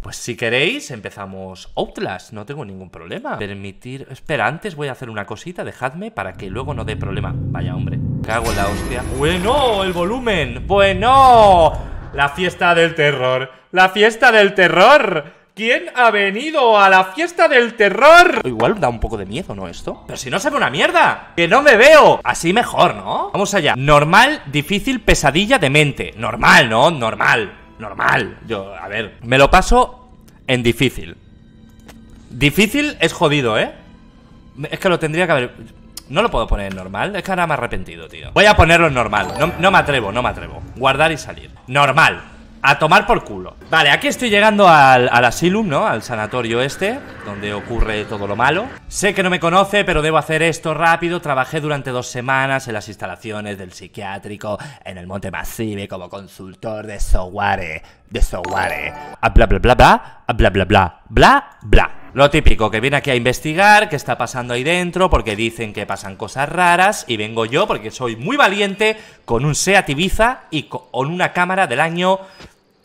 Pues si queréis, empezamos Outlast, no tengo ningún problema. Permitir... Espera, antes voy a hacer una cosita, dejadme para que luego no dé problema. Vaya, hombre, cago en la hostia. Bueno, el volumen. Bueno, la fiesta del terror. La fiesta del terror. ¿Quién ha venido a la fiesta del terror? Igual da un poco de miedo, ¿no? Esto. Pero si no se ve una mierda. Que no me veo. Así mejor, ¿no? Vamos allá. Normal, difícil, pesadilla, demente. Normal, ¿no? Normal. Normal. Yo, a ver. Me lo paso en difícil. Difícil es jodido, ¿eh? Es que lo tendría que haber... No lo puedo poner en normal, es que ahora me he arrepentido, tío Voy a ponerlo en normal, no, no me atrevo, no me atrevo Guardar y salir Normal a tomar por culo. Vale, aquí estoy llegando al, al, asylum, ¿no? Al sanatorio este Donde ocurre todo lo malo. Sé que no me conoce, pero debo hacer esto rápido. Trabajé durante dos semanas en las instalaciones del psiquiátrico En el Monte Massive como consultor de software De software. A Bla bla bla bla a Bla bla bla bla bla lo típico, que viene aquí a investigar qué está pasando ahí dentro, porque dicen que pasan cosas raras, y vengo yo porque soy muy valiente, con un Seat Ibiza y con una cámara del año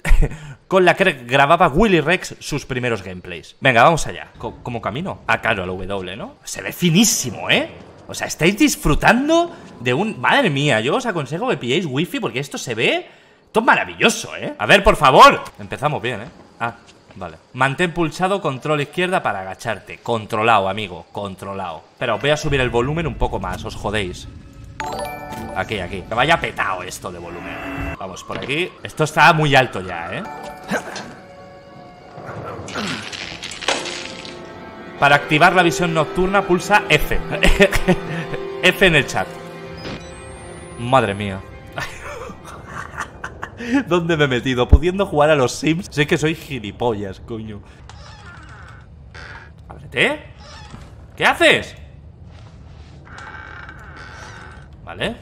con la que grababa Willy Rex sus primeros gameplays. Venga, vamos allá. ¿Cómo camino? Ah, claro, al W, ¿no? Se ve finísimo, ¿eh? O sea, estáis disfrutando de un... Madre mía, yo os aconsejo que pilléis wifi porque esto se ve... Esto es maravilloso, ¿eh? A ver, por favor. Empezamos bien, ¿eh? Ah, Vale. Mantén pulsado control izquierda para agacharte. Controlado, amigo. Controlado. Pero voy a subir el volumen un poco más, os jodéis. Aquí, aquí. Que vaya petado esto de volumen. Vamos por aquí. Esto está muy alto ya, ¿eh? Para activar la visión nocturna pulsa F. F en el chat. Madre mía. ¿Dónde me he metido? Pudiendo jugar a los Sims. Sé que soy gilipollas, coño. Ábrete. ¿Qué haces? Vale.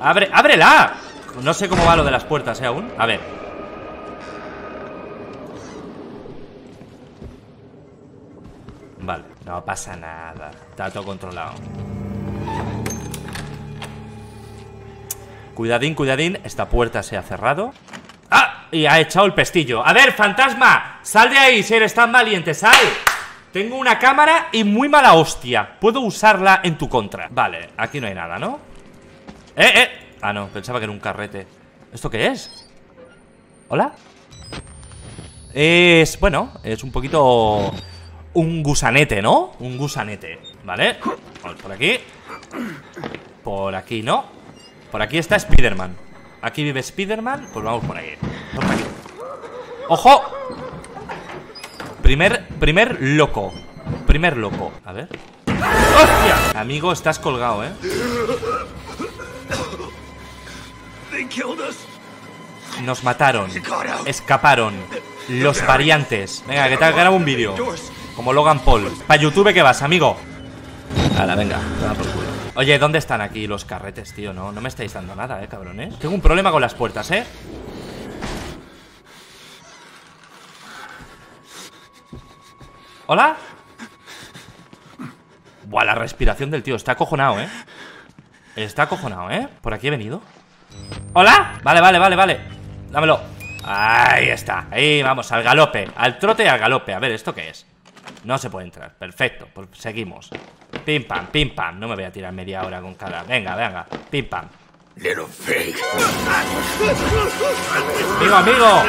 ¡Abre! ¡Ábrela! No sé cómo va lo de las puertas, ¿eh? Aún. A ver. Vale, no pasa nada Está todo controlado Cuidadín, cuidadín Esta puerta se ha cerrado ¡Ah! Y ha echado el pestillo ¡A ver, fantasma! ¡Sal de ahí si eres tan valiente! ¡Sal! Tengo una cámara y muy mala hostia Puedo usarla en tu contra Vale, aquí no hay nada, ¿no? ¡Eh, eh! Ah, no, pensaba que era un carrete ¿Esto qué es? ¿Hola? Es... bueno, es un poquito un gusanete, ¿no? Un gusanete, ¿vale? Vamos por aquí. Por aquí, ¿no? Por aquí está Spiderman. Aquí vive Spiderman, pues vamos por ahí. Por aquí. ¡Ojo! Primer, primer loco. Primer loco, a ver. ¡Hostia! Amigo, estás colgado, ¿eh? Nos mataron. Escaparon. Los variantes. Venga, que te grabo un vídeo como Logan Paul. Para YouTube, ¿qué vas, amigo? Hala, venga, por culo. Oye, ¿dónde están aquí los carretes, tío? No, no me estáis dando nada, eh, cabrones. Tengo un problema con las puertas, eh. ¿Hola? Buah, la respiración del tío Está acojonado, ¿eh? Está acojonado, ¿eh? ¿Por aquí he venido? ¿Hola? Vale, vale, vale, vale Dámelo Ahí está Ahí, vamos, al galope Al trote y al galope A ver, ¿esto qué es? No se puede entrar, perfecto, pues seguimos. Pim pam, pim pam, no me voy a tirar media hora con cada. Venga, venga, pim pam. Amigo, amigo.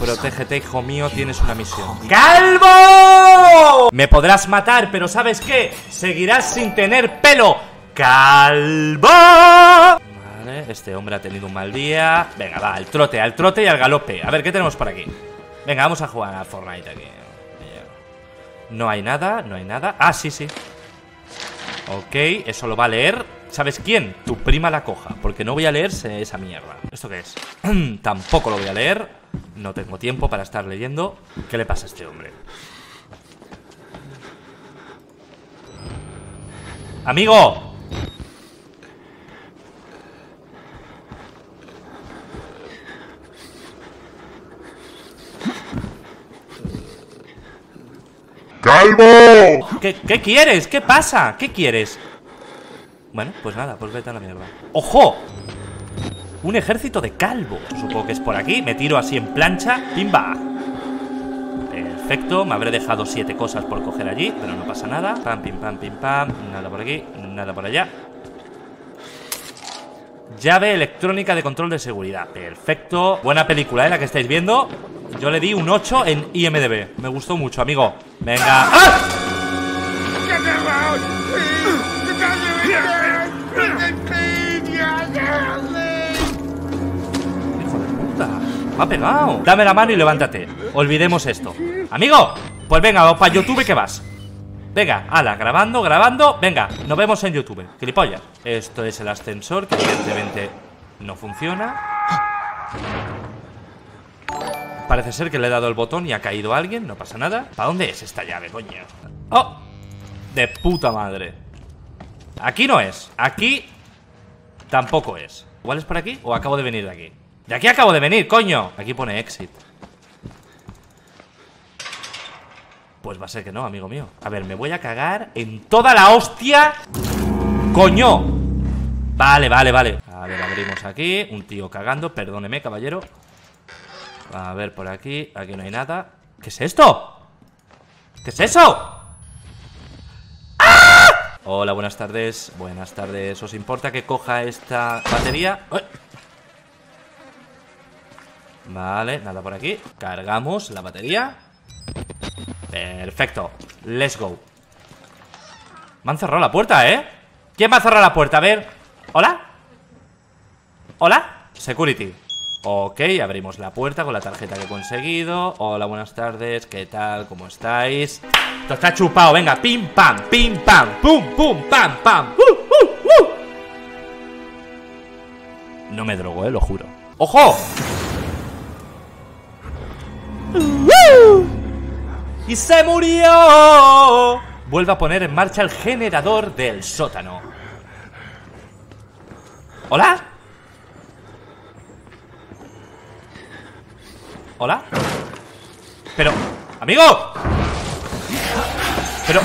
Protégete, hijo mío, tienes una misión. ¡Calvo! Me podrás matar, pero ¿sabes qué? Seguirás sin tener pelo. ¡Calvo! Este hombre ha tenido un mal día Venga, va, al trote, al trote y al galope A ver, ¿qué tenemos por aquí? Venga, vamos a jugar a Fortnite aquí No hay nada, no hay nada Ah, sí, sí Ok, eso lo va a leer ¿Sabes quién? Tu prima la coja Porque no voy a leerse esa mierda ¿Esto qué es? Tampoco lo voy a leer No tengo tiempo para estar leyendo ¿Qué le pasa a este hombre? ¡Amigo! Calvo! ¿Qué, ¿Qué quieres? ¿Qué pasa? ¿Qué quieres? Bueno, pues nada, pues vete a la mierda ¡Ojo! Un ejército de calvos Supongo que es por aquí, me tiro así en plancha ¡Pimba! Perfecto, me habré dejado siete cosas por coger allí Pero no pasa nada Pam, pim, pam, pim, pam Nada por aquí, nada por allá Llave electrónica de control de seguridad Perfecto Buena película, ¿eh? La que estáis viendo Yo le di un 8 en IMDB Me gustó mucho, amigo. Venga. ¡Ah! ¡Hijo de puta! Me ha pegado. Dame la mano y levántate. Olvidemos esto. Amigo Pues venga, para YouTube que vas. Venga, ala, grabando, grabando. Venga, nos vemos en YouTube. Gilipollas. Esto es el ascensor Que evidentemente no funciona Parece ser que le he dado el botón y ha caído alguien No pasa nada. ¿Para dónde es esta llave, coño? ¡Oh! De puta madre. Aquí no es. Aquí Tampoco es. ¿Igual es por aquí? ¿O acabo de venir de aquí? De aquí acabo de venir, coño. Aquí pone exit. Pues va a ser que no, amigo mío. A ver, me voy a cagar en toda la hostia. ¡Coño! Vale, vale, vale. A ver, abrimos aquí. Un tío cagando, perdóneme, caballero A ver, por aquí Aquí no hay nada ¿Qué es esto? ¿Qué es eso? Hola, buenas tardes. Buenas tardes. ¿Os importa que coja esta batería? Vale, nada por aquí. Cargamos la batería. Perfecto. Let's go. Me han cerrado la puerta, ¿eh? ¿Quién me ha cerrado la puerta? A ver. ¿Hola? ¿Hola? Security. Ok, abrimos la puerta con la tarjeta que he conseguido. Hola, buenas tardes. ¿Qué tal? ¿Cómo estáis? Esto está chupado. Venga, pim, pam, pim, pam, pum, pum, pam, pam. Uh, uh, uh. No me drogo, eh, lo juro. ¡Ojo! ¡Y se murió! Vuelve a poner en marcha el generador del sótano. ¿Hola? ¿Hola? Pero... ¡Amigo! Pero...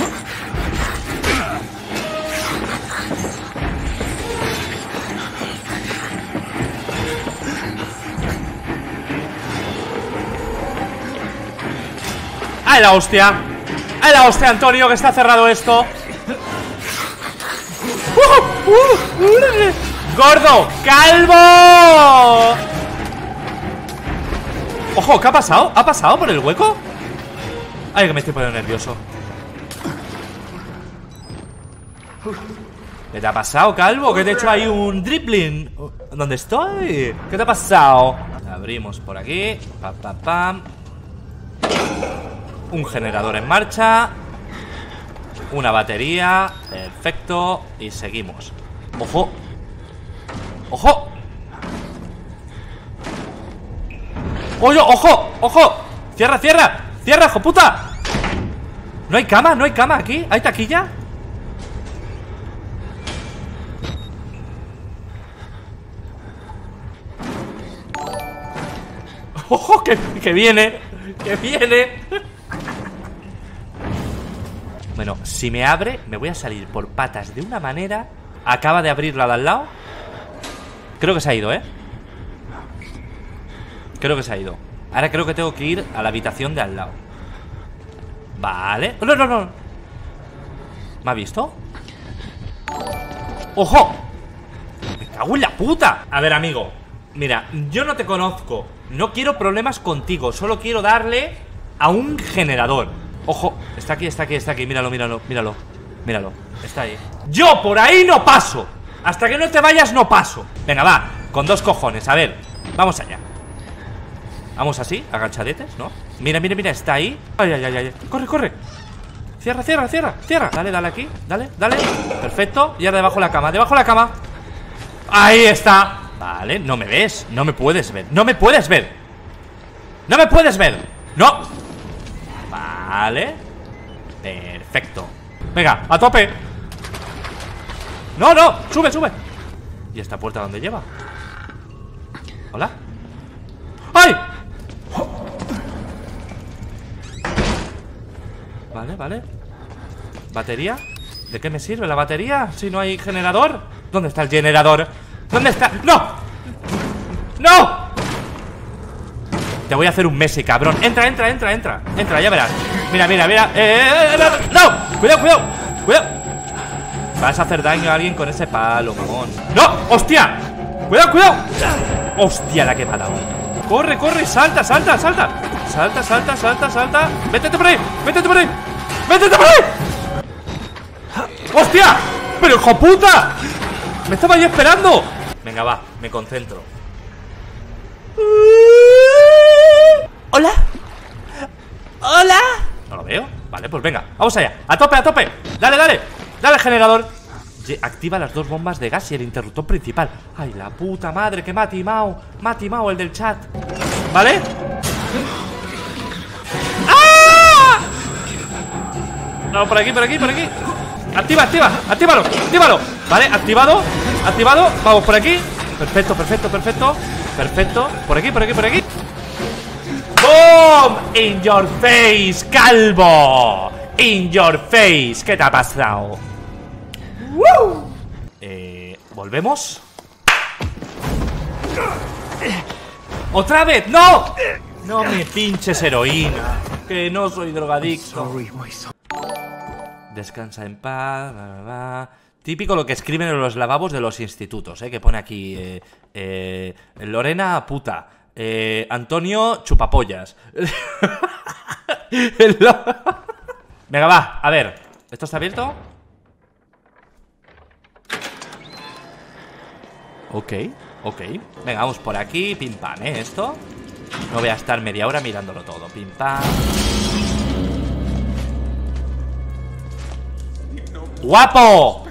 ¡Ay la hostia! ¡Ay la hostia, Antonio, que está cerrado esto! ¡Uh! ¡Uh! ¡Uh! ¡Gordo! ¡Calvo! Ojo, ¿qué ha pasado? ¿Ha pasado por el hueco? Ay, que me estoy poniendo nervioso ¿Qué te ha pasado, calvo? ¿Qué te he hecho ahí un dribbling? ¿Dónde estoy? ¿Qué te ha pasado? Abrimos por aquí Pam, pam, pam Un generador en marcha Una batería Perfecto Y seguimos ¡Ojo! ¡Ojo! ¡Oye, ojo! ¡Ojo! ¡Cierra, cierra! ¡Cierra, hijo puta! ¿No hay cama? ¿No hay cama aquí? ¿Hay taquilla? ¡Ojo! Que, que viene Que viene Bueno, si me abre Me voy a salir por patas de una manera Acaba de abrir la de al lado Creo que se ha ido, ¿eh? Creo que se ha ido. Ahora creo que tengo que ir a la habitación de al lado. Vale. No, no, no. ¿Me ha visto? ¡Ojo! ¡Me cago en la puta! A ver, amigo. Mira, yo no te conozco. No quiero problemas contigo. Solo quiero darle a un generador. Ojo, está aquí, está aquí, está aquí. Míralo, míralo, míralo. Míralo, está ahí. Yo por ahí no paso. Hasta que no te vayas no paso. Venga, va, con dos cojones, a ver. Vamos allá Vamos así, agachadetes, ¿no? Mira, mira, mira, está ahí. Ay, ay, ay, ay. Corre, corre. Cierra, cierra, cierra, cierra. Dale, dale aquí, dale, dale. Perfecto. Y ahora debajo de la cama, debajo de la cama. Ahí está. Vale, no me ves, no me puedes ver No me puedes ver. No me puedes ver No. Vale. Perfecto. Venga, a tope. No, no, sube, sube. ¿Y esta puerta dónde lleva? ¿Hola? ¡Ay! Vale, vale ¿Batería? ¿De qué me sirve la batería? Si no hay generador ¿Dónde está el generador? ¿Dónde está? ¡No! ¡No! Te voy a hacer un Messi, cabrón Entra, entra, entra, entra Entra, ya verás Mira, mira, mira eh, eh, eh, eh ¡No! Cuidado, cuidado Cuidado Vas a hacer daño a alguien con ese palo, mamón ¡No! ¡Hostia! ¡Cuidado, cuidado! ¡Hostia, la que me ha dado! ¡Corre, corre! ¡Salta, salta, salta! Salta, salta, salta, salta ¡Métete por ahí! ¡Métete por ahí! ¡Métete por ahí! ¡Hostia! ¡Pero hijo puta! ¡Me estaba ahí esperando! Venga, va, me concentro ¿Hola? ¿Hola? No lo veo Vale, pues venga, vamos allá A tope, a tope Dale, dale Dale, generador Activa las dos bombas de gas y el interruptor principal Ay, la puta madre que me ha timado Me ha timado el del chat ¿Vale? ¡Ah! No, por aquí, por aquí, por aquí. Activa, activa, actívalo, actívalo. Vale, activado, activado. Vamos por aquí. Perfecto, perfecto, perfecto. Perfecto, por aquí, por aquí, por aquí. ¡Boom! In your face, calvo. In your face. ¿Qué te ha pasado? Eh, ¿Volvemos? ¡Otra vez! ¡No! No me pinches heroína Que no soy drogadicto Descansa en paz Típico lo que escriben en los lavabos de los institutos ¿eh? Que pone aquí eh, eh, Lorena puta Antonio chupapollas Venga va, a ver ¿Esto está abierto? Ok, ok Venga, vamos por aquí, pim pam, ¿eh? Esto No voy a estar media hora mirándolo todo Pim pam ¡Guapo!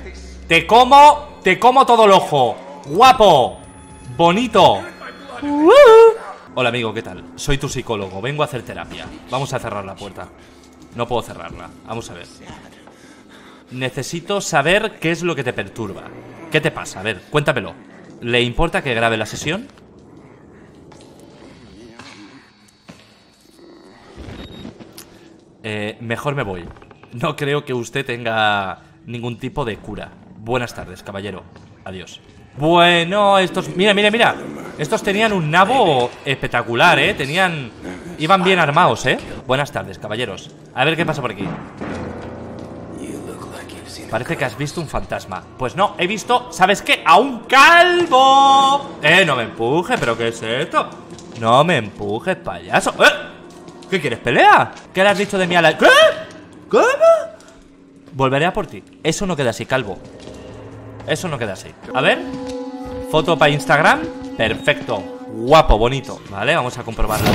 Te como, te como todo el ojo ¡Guapo! ¡Bonito! Hola amigo, ¿qué tal? Soy tu psicólogo, vengo a hacer terapia Vamos a cerrar la puerta No puedo cerrarla, vamos a ver Necesito saber qué es lo que te perturba ¿Qué te pasa? A ver, cuéntamelo ¿Le importa que grabe la sesión? Eh, mejor me voy No creo que usted tenga ningún tipo de cura Buenas tardes, caballero Adiós Bueno, estos... Mira, mira, mira Estos tenían un nabo espectacular, ¿eh? Tenían... Iban bien armados, ¿eh? Buenas tardes, caballeros A ver qué pasa por aquí Parece que has visto un fantasma Pues no, he visto, ¿sabes qué? ¡A un calvo! Eh, no me empuje, ¿pero qué es esto? No me empujes, payaso ¿Eh? ¿Qué quieres, pelea? ¿Qué le has dicho de mí a la... ¿Qué? ¿Cómo? Volveré a por ti. Eso no queda así, calvo. Eso no queda así. A ver. Foto para Instagram. Perfecto. Guapo, bonito. Vale, vamos a comprobarlo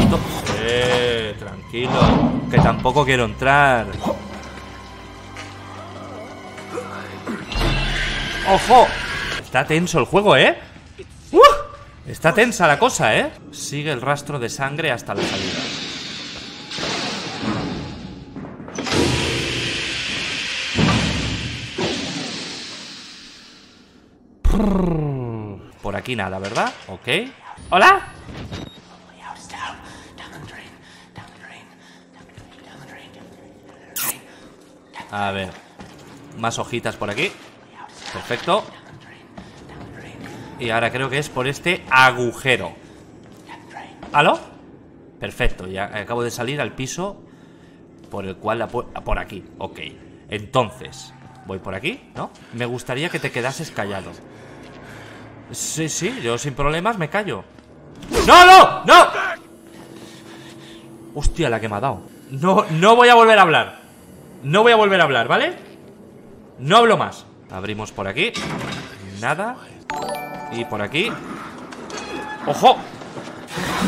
Eh, tranquilo Que tampoco quiero entrar. ¡Ojo! Está tenso el juego, ¿eh? ¡Uh! Está tensa la cosa, ¿eh? Sigue el rastro de sangre hasta la salida Por aquí nada, ¿verdad? Ok ¿Hola? A ver Más hojitas por aquí Perfecto Y ahora creo que es por este agujero ¿Aló? Perfecto, ya acabo de salir al piso Por el cual la Por aquí, ok Entonces, voy por aquí, ¿no? Me gustaría que te quedases callado Sí, sí, yo sin problemas me callo ¡No, no! ¡No! Hostia, la que me ha dado No, no voy a volver a hablar No voy a volver a hablar, ¿vale? No hablo más Abrimos por aquí Nada Y por aquí ¡Ojo!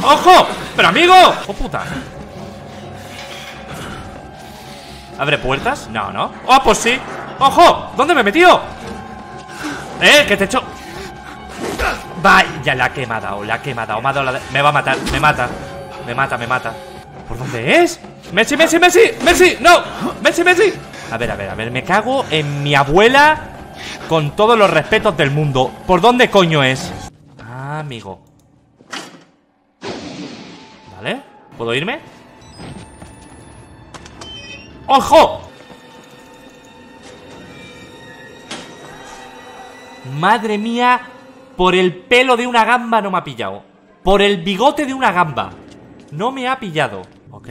¡Ojo! ¡Pero amigo! ¡Oh puta! ¿Abre puertas? No, no ¡Oh, pues sí! ¡Ojo! ¿Dónde me he metido? ¡Eh! Que te echo Vaya, la que me ha dado La que me ha dado, me, va a matar, me mata Me mata, me mata ¿Por dónde es? ¡Messi, Messi, Messi! ¡Messi! ¡No! ¡Messi, Messi! A ver, a ver, a ver Me cago en mi abuela con todos los respetos del mundo ¿Por dónde coño es? Ah, amigo ¿Vale? ¿Puedo irme? ¡Ojo! Madre mía, por el pelo de una gamba no me ha pillado. Por el bigote de una gamba. No me ha pillado. ¿Ok?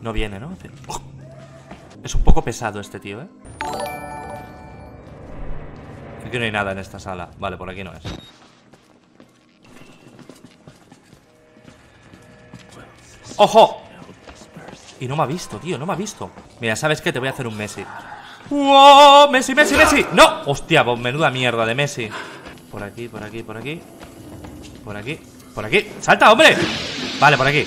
No viene, ¿no? Es un poco pesado este tío, ¿eh? Aquí no hay nada en esta sala. Vale, por aquí no es. ¡Ojo! Y no me ha visto, tío, no me ha visto Mira, ¿sabes qué? Te voy a hacer un Messi ¡Wow! ¡Messi, Messi, Messi! ¡No! Hostia, pues menuda mierda de Messi Por aquí, por aquí, por aquí Por aquí, por aquí ¡Salta, hombre! Vale, por aquí